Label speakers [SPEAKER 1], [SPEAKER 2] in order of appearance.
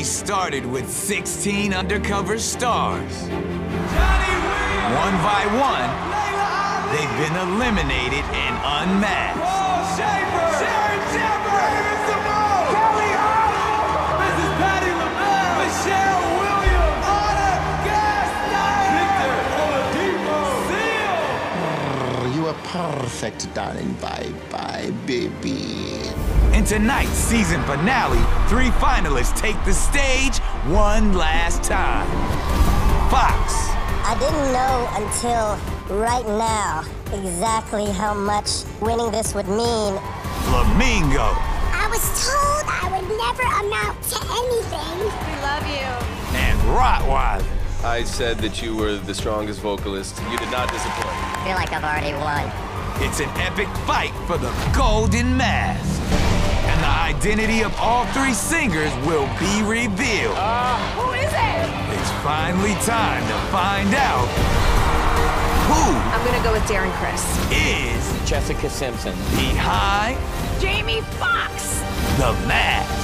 [SPEAKER 1] We started with 16 undercover stars. One by one, they've been eliminated and unmasked.
[SPEAKER 2] Sherri Shepherd! Simone! Kelly Holland! Mrs. Patti LaBelle! Michelle Williams! Ana Gasteyer! Victor Oladipo! Seal!
[SPEAKER 3] Oh, you are perfect, darling. Bye bye, baby.
[SPEAKER 1] In tonight's season finale, three finalists take the stage one last time. Fox,
[SPEAKER 4] I didn't know until right now exactly how much winning this would mean.
[SPEAKER 1] Flamingo,
[SPEAKER 5] I was told I would never amount to anything.
[SPEAKER 6] We love you.
[SPEAKER 1] and Rottweiler.
[SPEAKER 7] I said that you were the strongest vocalist. You did not disappoint.
[SPEAKER 4] I feel like I've already won.
[SPEAKER 1] It's an epic fight for the golden mask. And the identity of all three singers will be revealed.
[SPEAKER 6] Uh, who is it?
[SPEAKER 1] It's finally time to find out who
[SPEAKER 6] I'm gonna go with Darren Criss.
[SPEAKER 1] is
[SPEAKER 8] Jessica Simpson.
[SPEAKER 1] behind
[SPEAKER 6] Jamie Foxx.
[SPEAKER 1] the mask.